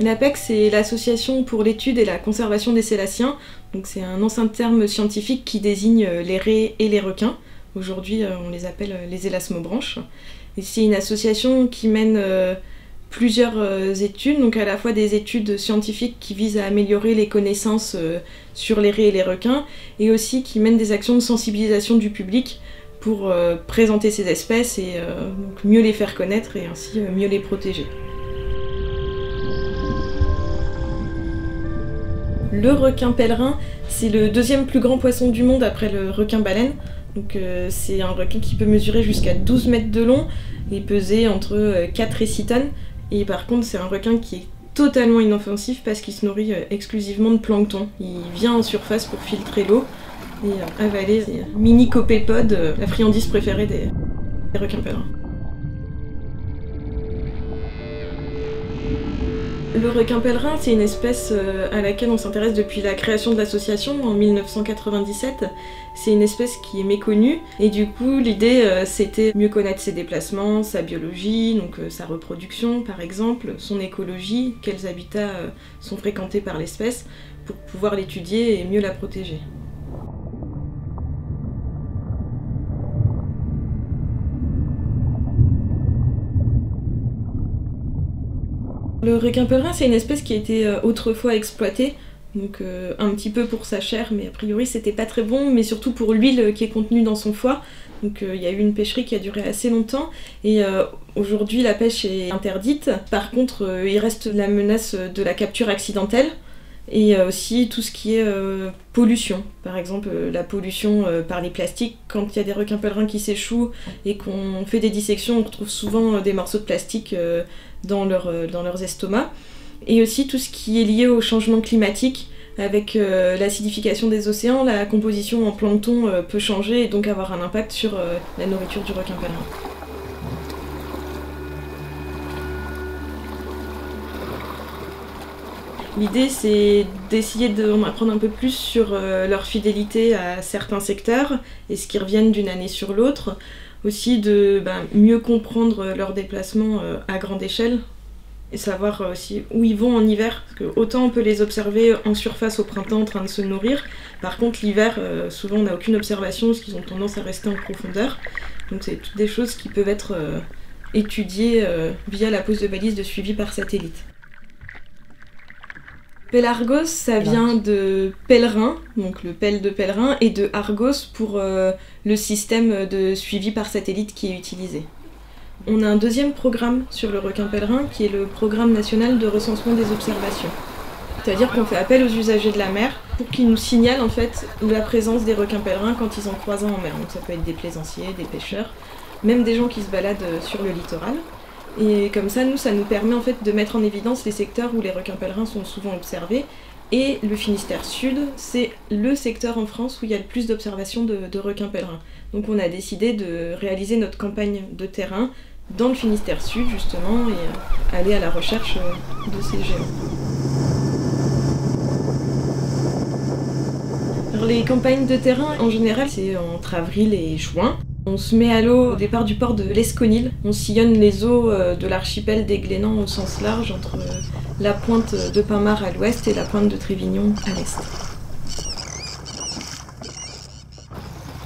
L'APEC, c'est l'association pour l'étude et la conservation des sélaciens. Donc c'est un ancien terme scientifique qui désigne les raies et les requins. Aujourd'hui, on les appelle les élasmobranches. Et c'est une association qui mène plusieurs euh, études, donc à la fois des études scientifiques qui visent à améliorer les connaissances euh, sur les raies et les requins, et aussi qui mènent des actions de sensibilisation du public pour euh, présenter ces espèces et mieux les faire connaître et ainsi mieux les protéger. Le requin pèlerin, c'est le deuxième plus grand poisson du monde après le requin baleine. Donc c'est un requin qui peut mesurer jusqu'à 12 mètres de long et peser entre 4 et 6 tonnes. Et par contre, c'est un requin qui est totalement inoffensif parce qu'il se nourrit euh, exclusivement de plancton. Il vient en surface pour filtrer l'eau et euh, avaler ses mini copépodes, euh, la friandise préférée des requins pèlerins. Le requin pèlerin, c'est une espèce euh, à laquelle on s'intéresse depuis la création de l'association en 1997. C'est une espèce qui est méconnue et du coup l'idée euh, c'était mieux connaître ses déplacements, sa biologie, donc euh, sa reproduction par exemple, son écologie, quels habitats sont fréquentés par l'espèce pour pouvoir l'étudier et mieux la protéger. Le requin pèlerin, c'est une espèce qui a été euh, autrefois exploitée, donc euh, un petit peu pour sa chair, mais a priori c'était pas très bon, mais surtout pour l'huile qui est contenue dans son foie. Donc euh, il y a eu une pêcherie qui a duré assez longtemps et aujourd'hui la pêche est interdite. Par contre, il reste la menace de la capture accidentelle et aussi tout ce qui est pollution. Par exemple, la pollution par les plastiques. Quand il y a des requins pèlerins qui s'échouent et qu'on fait des dissections, on retrouve souvent des morceaux de plastique dans, euh, dans leurs estomacs. Et aussi tout ce qui est lié au changement climatique. Avec euh, l'acidification des océans, la composition en plancton euh, peut changer et donc avoir un impact sur la nourriture du requin pèlerin. L'idée, c'est d'essayer d'en apprendre un peu plus sur leur fidélité à certains secteurs et ce qui reviennent d'une année sur l'autre aussi de ben, mieux comprendre leurs déplacements euh, à grande échelle et savoir euh, aussi où ils vont en hiver. Autant on peut les observer en surface au printemps en train de se nourrir, par contre l'hiver, euh, souvent on n'a aucune observation parce qu'ils ont tendance à rester en profondeur. Donc c'est toutes des choses qui peuvent être étudiées via la pose de balise de suivi par satellite. Pelargos, ça vient de pèlerin, donc le pèle de pèlerin, et de Argos pour euh, le système de suivi par satellite qui est utilisé. On a un deuxième programme sur le requin pèlerin qui est le programme national de recensement des observations. C'est-à-dire qu'on fait appel aux usagers de la mer pour qu'ils nous signalent en fait la présence des requins pèlerins quand ils en croisent en mer. Donc ça peut être des plaisanciers, des pêcheurs, même des gens qui se baladent sur le littoral. Et comme ça, nous, ça nous permet en fait de mettre en évidence les secteurs où les requins pèlerins sont souvent observés. Et le Finistère Sud, c'est le secteur en France où il y a le plus d'observations de, requins pèlerins. Donc on a décidé de réaliser notre campagne de terrain dans le Finistère Sud justement et euh, aller à la recherche euh, de ces géants. Alors les campagnes de terrain en général c'est entre avril et juin. On se met à l'eau au départ du port de l'Esconil. On sillonne les eaux euh, de l'archipel des Glénans au sens large entre euh, la pointe de Pinmar à l'ouest et la pointe de Trévignon à l'est.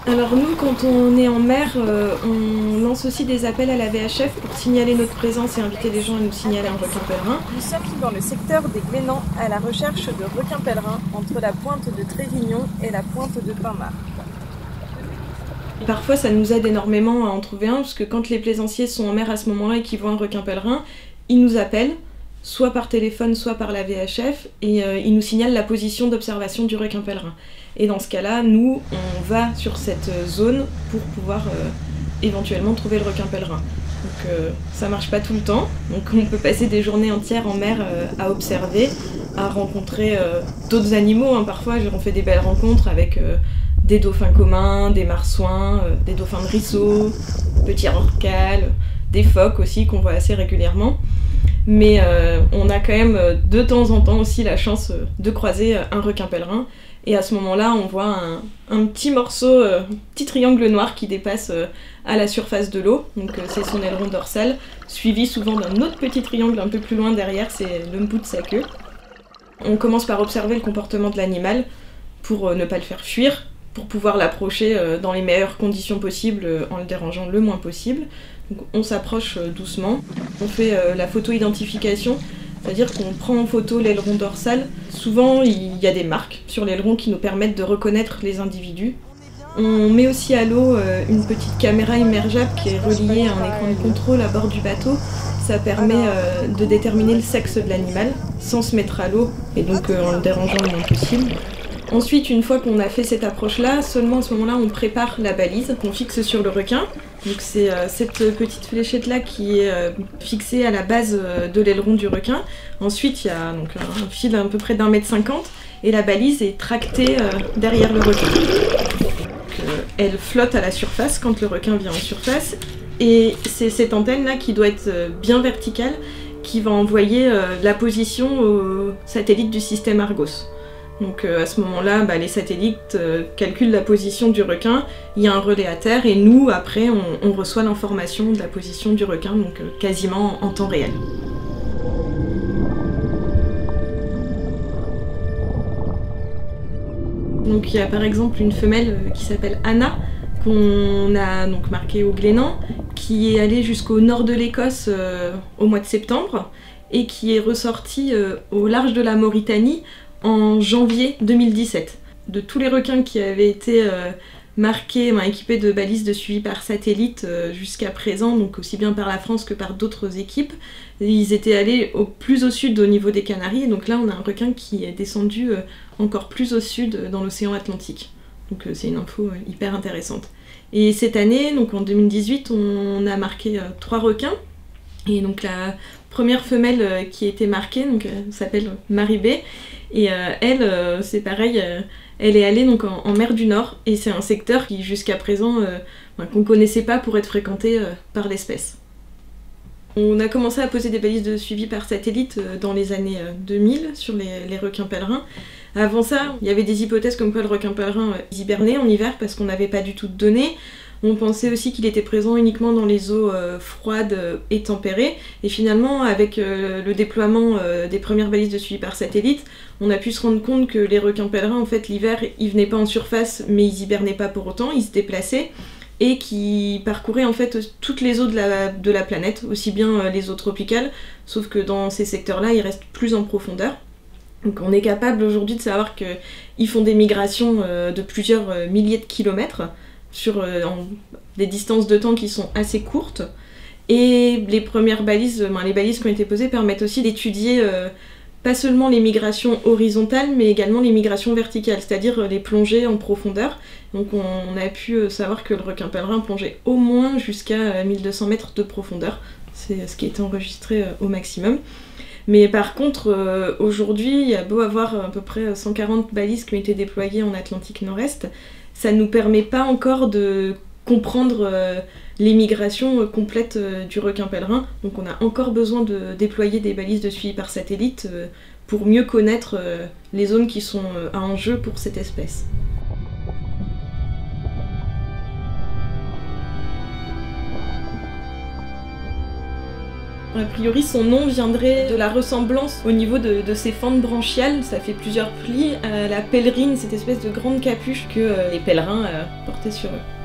Alors nous, quand on est en mer, euh, on lance aussi des appels à la VHF pour signaler notre présence et inviter les gens à nous signaler un requin pèlerin. Nous sommes dans le secteur des Glénans à la recherche de requins pèlerins entre la pointe de Trévignon et la pointe de Pinmar. Parfois, ça nous aide énormément à en trouver un, parce que quand les plaisanciers sont en mer à ce moment-là et qu'ils voient un requin pèlerin, ils nous appellent, soit par téléphone, soit par la VHF, et euh, ils nous signalent la position d'observation du requin pèlerin. Et dans ce cas-là, nous, on va sur cette zone pour pouvoir euh, éventuellement trouver le requin pèlerin. Donc euh, ça marche pas tout le temps, donc on peut passer des journées entières en mer à observer, à rencontrer d'autres animaux. Hein. Parfois, on fait des belles rencontres avec des dauphins communs, des marsouins, euh, des dauphins de petits orcales, des phoques aussi qu'on voit assez régulièrement. Mais euh, on a quand même euh, de temps en temps aussi la chance de croiser un requin pèlerin. Et à ce moment-là, on voit un, petit morceau, un petit triangle noir qui dépasse à la surface de l'eau. Donc c'est son aileron dorsal, suivi souvent d'un autre petit triangle un peu plus loin derrière, c'est le bout de sa queue. On commence par observer le comportement de l'animal pour ne pas le faire fuir, pour pouvoir l'approcher dans les meilleures conditions possibles en le dérangeant le moins possible on s'approche euh, doucement, on fait euh, la photo-identification, c'est-à-dire qu'on prend en photo l'aileron dorsal. Souvent, il y a des marques sur l'aileron qui nous permettent de reconnaître les individus. On met aussi à l'eau euh, une petite caméra immergeable qui est reliée à un écran de contrôle à bord du bateau. Ça permet de déterminer le sexe de l'animal sans se mettre à l'eau et donc en le dérangeant le moins possible. Ensuite, une fois qu'on a fait cette approche-là, seulement à ce moment-là, on prépare la balise qu'on fixe sur le requin. C'est euh, cette petite fléchette-là qui est euh, fixée à la base euh, de l'aileron du requin. Ensuite, il y a un fil à peu près d'un mètre cinquante et la balise est tractée derrière le requin. elle flotte à la surface quand le requin vient en surface et c'est cette antenne-là qui doit être bien verticale qui va envoyer la position au satellite du système Argos. Donc euh, à ce moment-là, bah, les satellites euh, calculent la position du requin, il y a un relais à terre et nous, après, on, reçoit l'information de la position du requin, donc euh, quasiment en temps réel. Donc il y a par exemple une femelle qui s'appelle Anna, qu'on a donc marquée au Glénan, qui est allée jusqu'au nord de l'Écosse au mois de septembre et qui est ressortie au large de la Mauritanie en janvier 2017. De tous les requins qui avaient été euh, marqués, équipés de balises de suivi par satellite euh, jusqu'à présent, donc aussi bien par la France que par d'autres équipes, ils étaient allés au plus au sud au niveau des Canaries, et donc là on a un requin qui est descendu euh, encore plus au sud dans l'océan Atlantique. Donc c'est une info hyper intéressante. Et cette année, donc en 2018, on a marqué trois requins. Et donc la première femelle qui a été marquée donc, s'appelle Marie B. Et euh, elle, euh, c'est pareil, euh, elle est allée donc en, mer du Nord et c'est un secteur qui jusqu'à présent qu'on connaissait pas pour être fréquenté par l'espèce. On a commencé à poser des balises de suivi par satellite dans les années 2000 sur les, les requins pèlerins. Avant ça, il y avait des hypothèses comme quoi le requin pèlerin hibernait en hiver parce qu'on n'avait pas du tout de données. On pensait aussi qu'il était présent uniquement dans les eaux euh, froides euh, et tempérées. Et finalement, avec euh, le déploiement des premières balises de suivi par satellite, on a pu se rendre compte que les requins pèlerins, en fait, l'hiver, ils venaient pas en surface, mais ils hibernaient pas pour autant, ils se déplaçaient et qui parcouraient en fait toutes les eaux de la, de la planète, aussi bien les eaux tropicales, sauf que dans ces secteurs-là, ils restent plus en profondeur. Donc on est capable aujourd'hui de savoir qu'ils font des migrations de plusieurs milliers de kilomètres sur euh, des distances de temps qui sont assez courtes. Et les premières balises, les balises qui ont été posées permettent aussi d'étudier euh, pas seulement les migrations horizontales, mais également les migrations verticales, c'est-à-dire euh, les plongées en profondeur. Donc on, a pu savoir que le requin pèlerin plongeait au moins jusqu'à 1200 mètres de profondeur. C'est ce qui est enregistré au maximum. Mais par contre, aujourd'hui, il y a beau avoir à peu près 140 balises qui ont été déployées en Atlantique Nord-Est, ça nous permet pas encore de comprendre euh, l'émigration euh, complète euh, du requin pèlerin. Donc on a encore besoin de déployer des balises de suivi par satellite pour mieux connaître les zones qui sont à enjeu pour cette espèce. A priori, son nom viendrait de la ressemblance au niveau de, ses fentes branchiales. Ça fait plusieurs plis à la pèlerine, cette espèce de grande capuche que euh, les pèlerins euh, portaient sur eux.